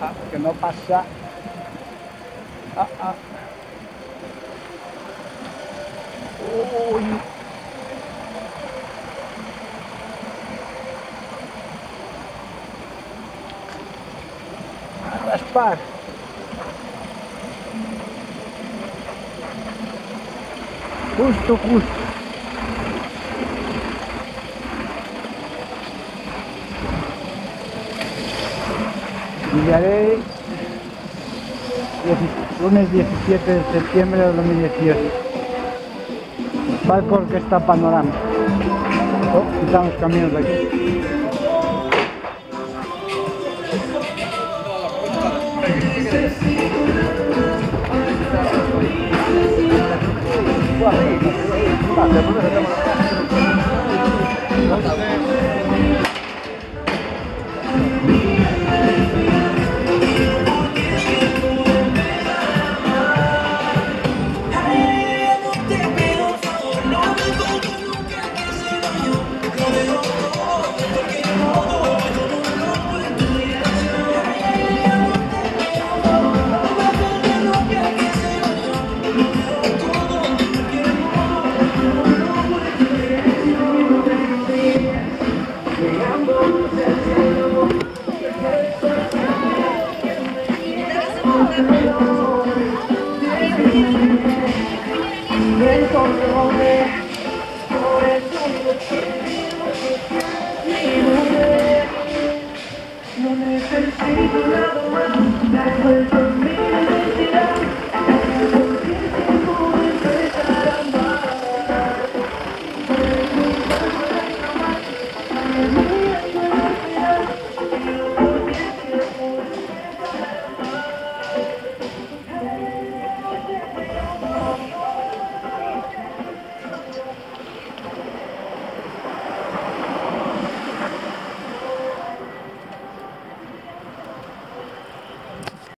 ah, porque não passar. Ah, ah. Oi. Raspar. Ah, justo, justo. Villarey, lunes 17 de septiembre de 2018. Palco Orquesta Panorama. Oh, quitamos caminos de aquí. That's when